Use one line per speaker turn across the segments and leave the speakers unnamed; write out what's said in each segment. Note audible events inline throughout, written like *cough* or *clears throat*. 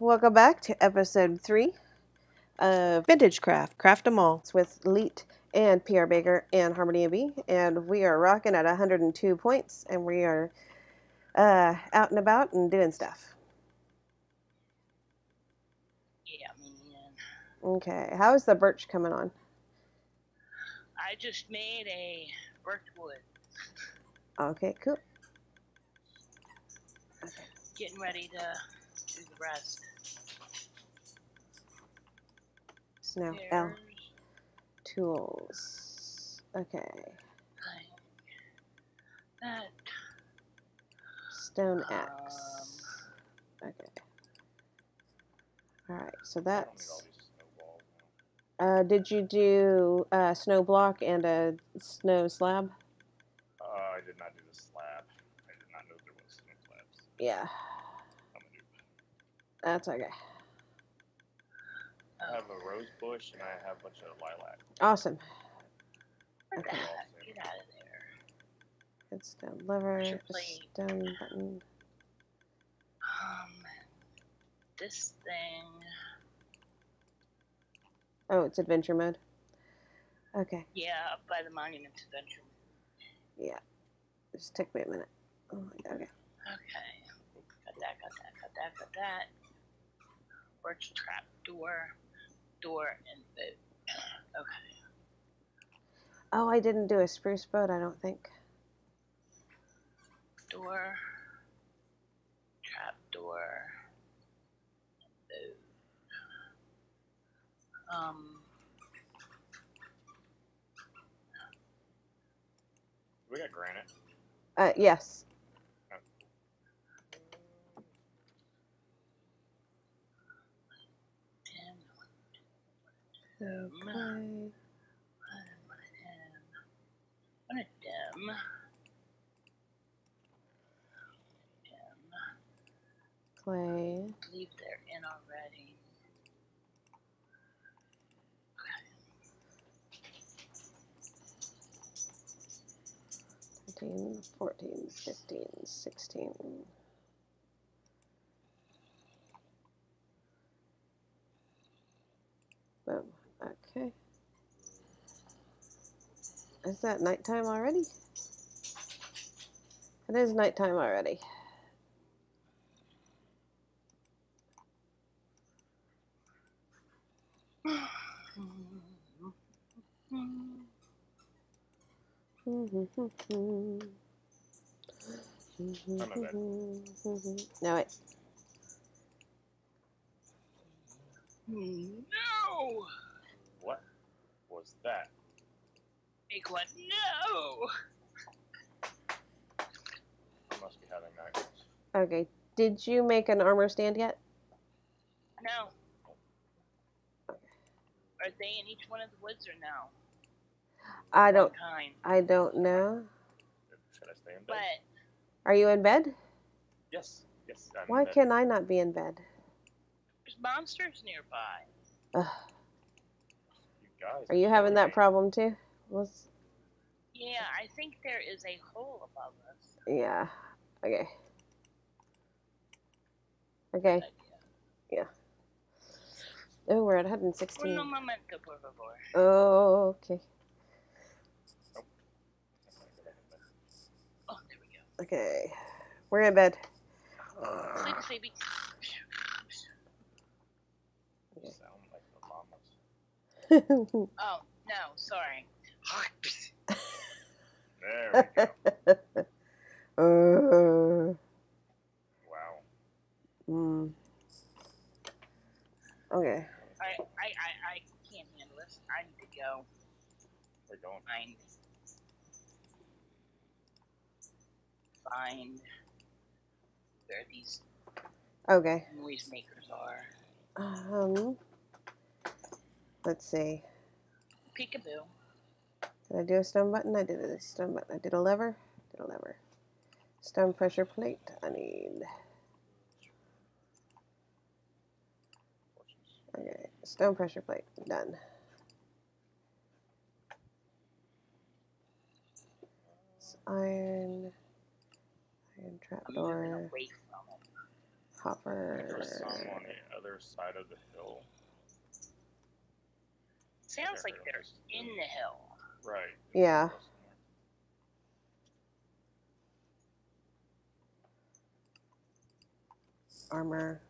welcome back to episode three of Vintage Craft, Craft 'em All. It's with Leet and PR Baker and Harmony in B, and we are rocking at 102 points, and we are uh, out and about and doing stuff.
Yeah, man.
Okay, how's the birch coming on?
I just made a birchwood.
Okay, cool. Okay.
Getting ready to do the rest.
Snow L tools. Okay,
that.
stone axe. Okay. All right, so
I don't need all
that's.
these snowballs now.
Uh, did you do a snow block and a snow slab?
Uh, I did not do the slab. I did not know there was snow slabs.
Yeah,
I'm a noob.
That's okay.
I have a rose bush and I have a bunch of lilac.
Awesome. Okay.
heck? Get out of there.
It's stone lever,
should
a stone button.
Um, this thing.
Oh, it's adventure mode. Okay,
Yeah, up by the Monument Adventure. Yeah.
Just took me a minute. Oh my god. Okay.
Okay. Got that, got that, got that, got that. Birch trap door, door, and boat. Okay.
Oh, I didn't do a spruce boat. I don't think.
Door, trap door, and. Um,
We got granite.
Uh, yes.
ten,
Okay.
one, one of them. Them.
Clay.
I believe they're in already.
13, 14, 15, 16. Boom. Okay. Is that nighttime already? It is nighttime already. *sighs* *sighs* *laughs* No, wait.
No!
What was that?
Make one. No!
I must be having nightmares.
Okay. Did you make an armor stand yet?
No. Are they in each one of the woods or no?
I don't. I don't know.
Should I stay in bed?
But
Are you in bed?
yes, yes. I'm in
Why
bed.
can I not be in bed?
there's monsters nearby.
Ugh.
You guys.
Are you having that
problem?
problem too? Was
Yeah, I think there is a hole above us.
yeah. Okay. Okay.
Yeah.
Oh, we're at
yeah.
116.
Uno momento, por favor.
Oh, okay.
Oh, there we go.
Okay. We're in bed.
Sleep, sleepy.
You sound like the llamas. *laughs*
Oh, no, sorry. *laughs*
There we go.
uh,
wow.
mm. Okay.
I, I, I, I can't handle this. I need to go
We're going.
find find where these
Okay.
noise makers are.
Um. Let's see.
Peekaboo.
Did I do a stone button? I did a stone button. I did a lever. Did a lever. Stone pressure plate. I need. Okay. Stone pressure plate. Done. It's iron. Iron
I'm
trapdoor.
away from it.
copper.
There's some on the other side of the hill.
Sounds
I
like
heard
they're in the hill.
Right.
Yeah. Armor.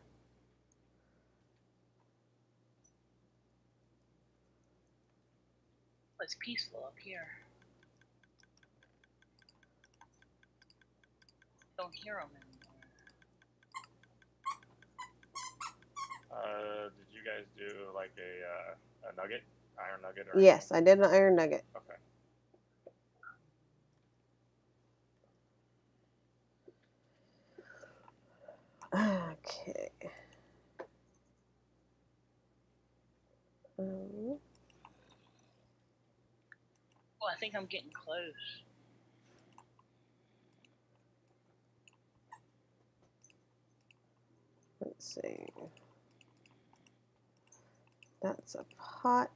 It's peaceful up here. Don't hear them anymore.
Uh, did you guys do like a uh, a nugget, iron nugget? Or
Yes, I did an iron nugget.
Okay.
Okay. Um,
Well, I think I'm getting close.
Let's see. That's a pot.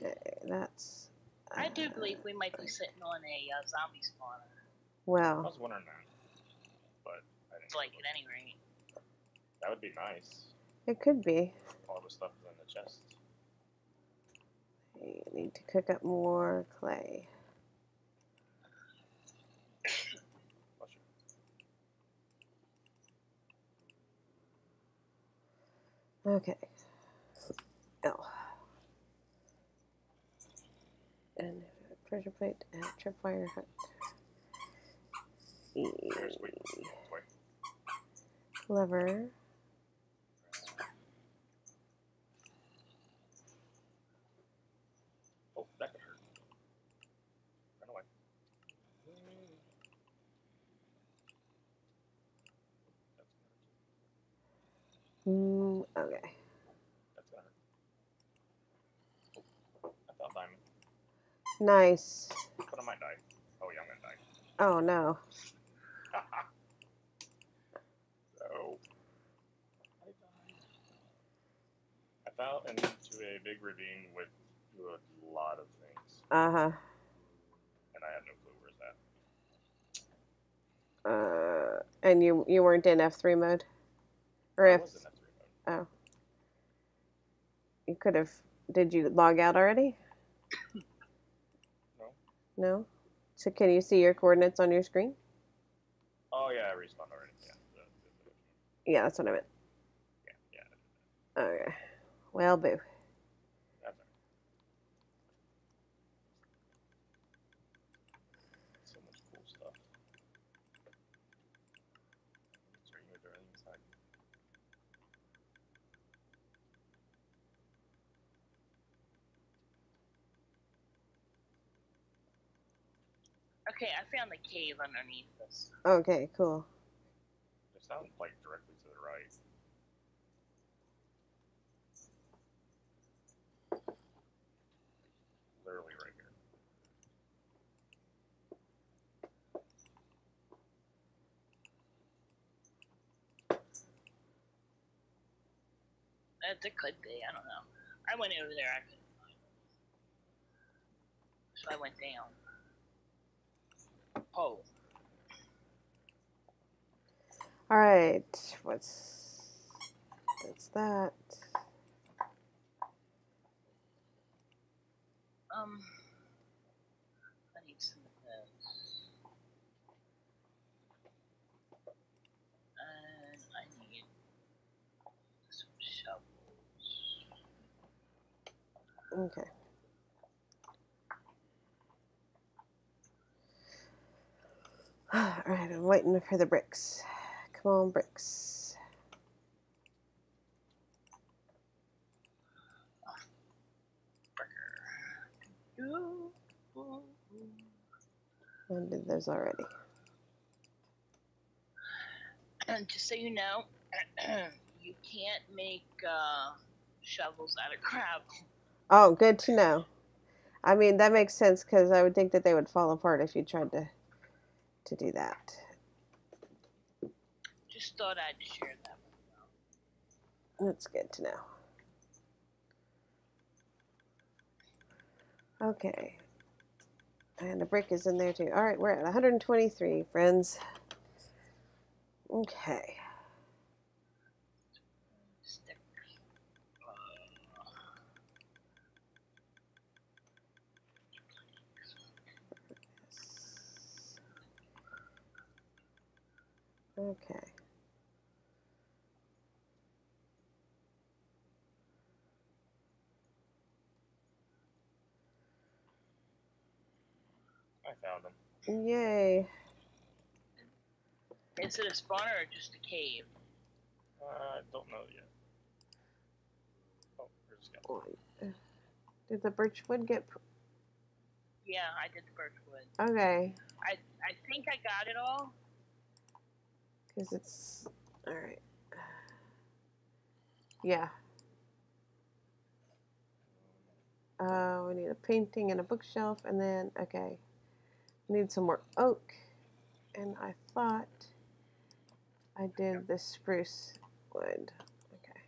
Okay, that's.
I do
uh,
believe we might be sitting on a uh, zombie spawner.
I was wondering that, but I didn't.
Like at any rate.
That would be nice.
it could be.
All the stuff is in the chest.
You need to cook up more clay.
Bless you.
Okay. Oh. And pressure plate and tripwire hook. E-
Here's wait. Wait.
Lever.
Oh, that could hurt. Run away. That's gonna hurt.
Mm, okay.
That's gonna. Oh, I thought diamond.
Nice.
But I might die. Oh yeah, I'm gonna die.
Oh no. *laughs*
so I fell into a big ravine with a lot of things,
Uh huh.
and I have no clue where's that.
Uh, and you you weren't in F three mode, or
I in F3 mode.
You could have. Did you log out already?
No.
No. So can you see your coordinates on your screen?
Oh yeah, I respawned already. Yeah.
Yeah, that's what I meant.
yeah, yeah.
Okay. Well, boo.
That's all right. So much cool stuff. It's right here, they're inside.
Okay, I found the cave underneath this.
Okay, cool.
It sounds like directly to the right. Literally right here.
Uh, It could be, I don't know. I went over there, I couldn't find it. So I went down. Oh,
All right. What's that's that?
um. I need some of those. And I need some shovels.
Okay. *sighs* All right, I'm waiting for the bricks. Come on, bricks. I did those already.
And just so you know, *clears throat* you can't make uh, shovels out of gravel.
Oh, good to know. I mean, that makes sense because I would think that they would fall apart if you tried to to do that.
Just thought I'd share that with you.
That's good to know. Okay. And a brick is in there too. All right, we're at 123, friends. Okay. Okay.
I found them.
Yay.
is it a spawner or just a cave?
Uh, I don't know yet. Oh, there's a skeleton.
One. Did the birchwood get.
Yeah, I did the birchwood.
Okay.
I I think I got it all.
Because it's. Alright. Yeah. Uh, we need a painting and a bookshelf, and then. Okay. We need some more oak. And I thought I did the spruce wood. Okay.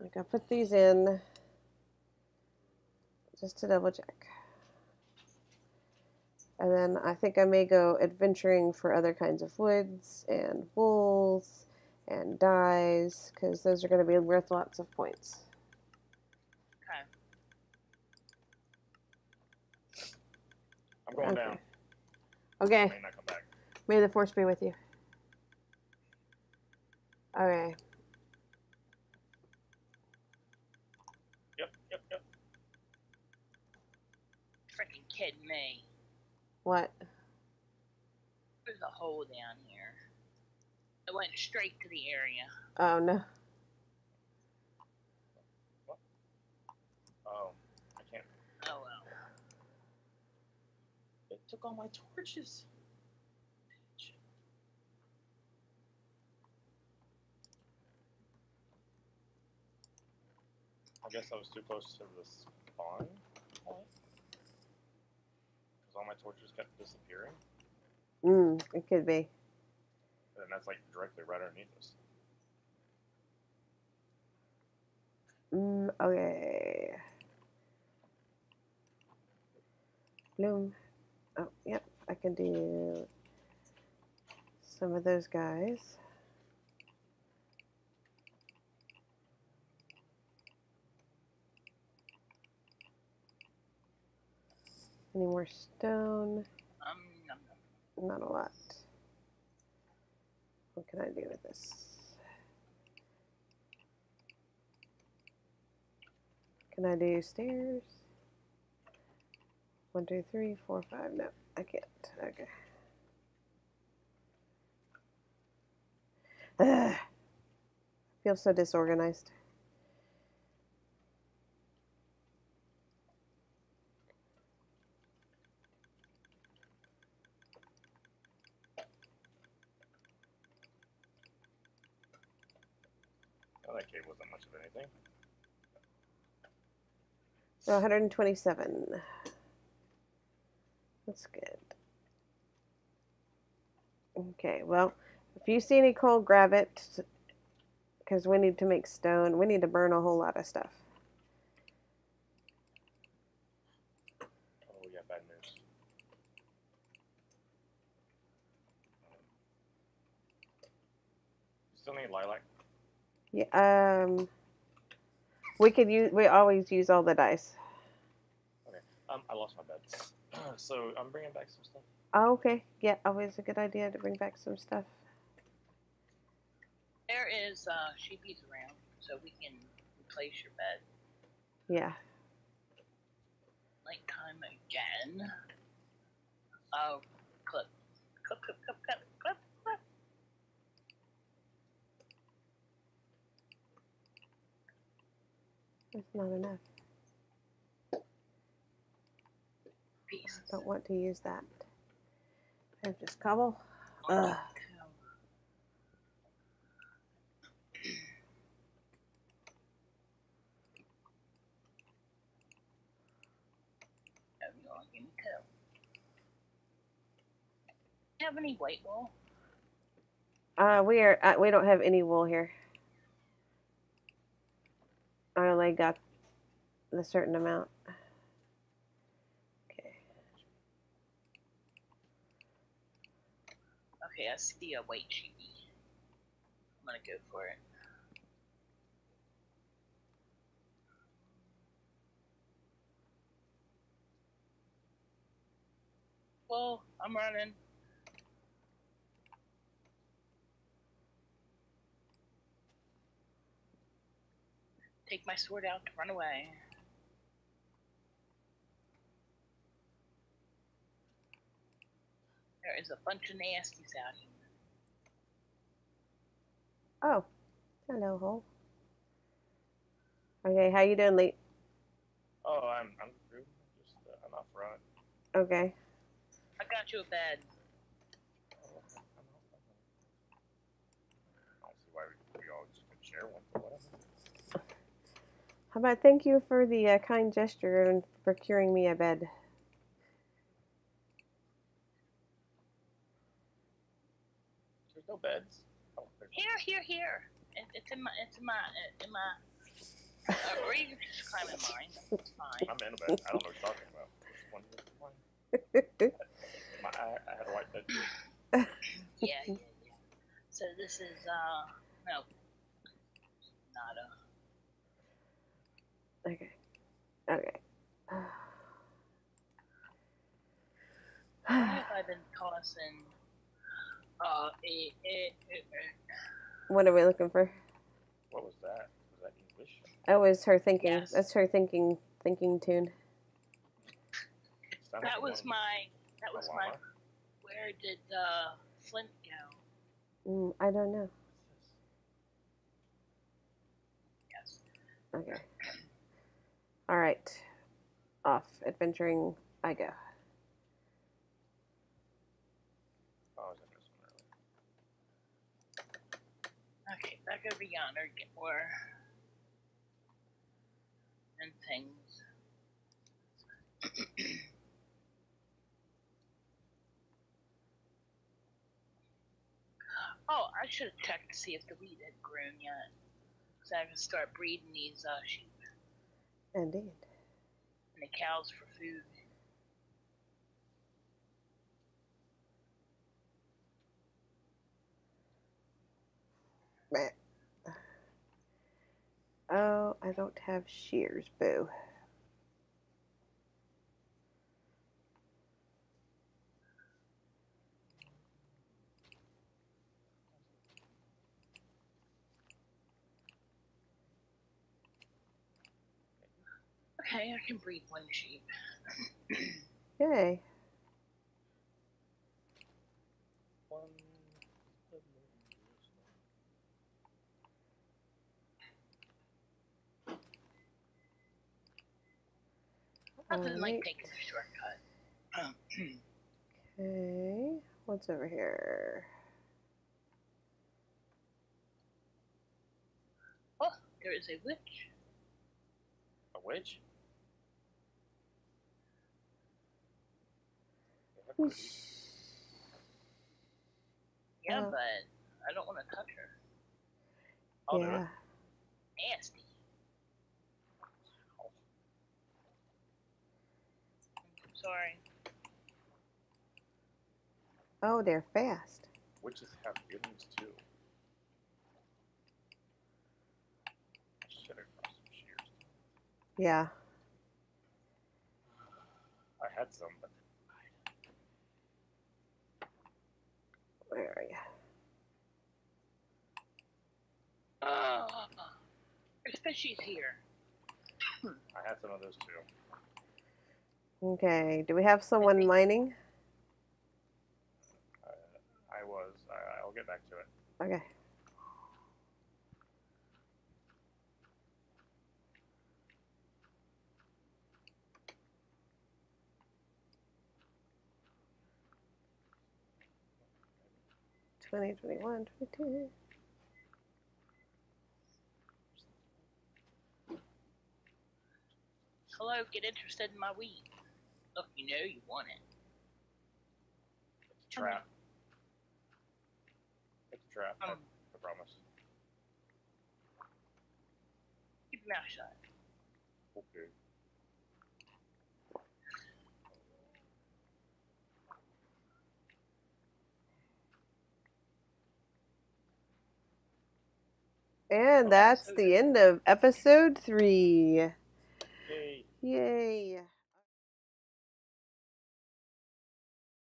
Like I put these in just to double check. And then I think I may go adventuring for other kinds of woods and wools and dyes because those are going to be worth lots of points.
Okay.
I'm going
Okay.
down.
Okay.
May not come back.
May the force be with you. Okay.
Yep, yep, yep.
Freaking kidding me.
What?
There's a hole down here. It went straight to the area.
Oh no.
Oh, I can't.
Oh well.
It took all my torches. I guess I was too close to the spawn point. Because all my torches kept disappearing.
Mm, it could be.
And that's like directly right underneath us.
Mm, okay. Bloom. Oh, yep. I can do some of those guys. Any more stone?
Um.
Not a lot. What can I do with this? Can I do stairs? One, two, three, four, five. No, I can't. Okay. Ugh. Feel so disorganized.
Oh, that cave wasn't much of anything.
So 127. That's good. Okay, well, if you see any coal, grab it. Because we need to make stone. We need to burn a whole lot of stuff.
Oh, yeah, bad news. Um, Still need lilac.
Yeah, um, we could use, we always use all the dice. Okay.
Um, I lost my bed. *clears throat* so I'm bringing back some stuff.
Oh, okay. Yeah, always a good idea to bring back some stuff.
There is uh, sheepies around, so we can replace your bed.
Yeah.
Nighttime again. Oh, clip. Clip, clip, clip, clip, clip, clip.
That's not enough.
Peace.
Don't want to use that. I have just cobble. Ugh.
You want to give. Have any white wool?
Uh, we are, uh, we don't have any wool here. I got the certain amount. Okay.
Okay, I see a white sheepy. I'm gonna go for it. Well, I'm running. Take my sword out to run away. There is a bunch of nasties out here.
Oh, hello, Hole. Okay, how you doing, Lee?
Oh, I'm I'm good. Just uh, I'm up front.
Okay.
I got you a bed.
Oh. I'm out, I'm out. I don't see why we, we all just can share one for whatever.
How about thank you for the uh, kind gesture and procuring me a bed.
There's no beds. Oh, there's
Here, here, here. It, it's in my, it's in my, in my. Uh, or you can just climb in mine. It's fine.
I'm in a bed. I don't know what you're talking about. Which one? *laughs* My, I, I had a white bed.
Yeah, yeah, yeah. So this is uh no, not a.
okay. Okay.
What have I been tossing? Uh, eh, eh, eh, eh.
what are we looking for?
What was that? Was that English?
That was her thinking.
Yes.
That's her thinking. Thinking tune.
Sounded
That
like
was
one-
my. That was my.
llama.
Where did uh Flint go?
Mm, I don't know.
Yes.
Okay. All right. Off adventuring. I go.
Oh, I was in this one earlier.
Okay, back over yonder, get more and things. *clears throat* oh, I should have checked to see if the wheat had grown yet. So I can start breeding these uh, sheep
Indeed.
and the cows for food.
Meh. Oh, I don't have shears, boo.
Okay, I can breed one sheep.
Yay.
One.
Nothing like taking a shortcut.
Okay. What's over here?
oh, there is a witch.
A witch? Yeah, that could be.
Yeah,
Uh,
but I don't want to touch her.
I'll do it.
yeah.
Nasty. I'm sorry.
Oh, they're fast.
Witches have feelings too. I should have brought some shears.
Yeah.
I had some, but
Where are you?
Oh, there's fishies here.
I had some of those too.
Okay. Do we have someone
think-
mining?
Uh, I was. I, I'll get back to it.
Okay. Twenty, twenty-one, twenty-two.
Hello, get interested in my weed. Look, you know you want it.
It's a trap. It's a trap. I,
um.
I promise.
Keep your mouth shut.
Okay.
And oh, that's the end of episode three. Yay.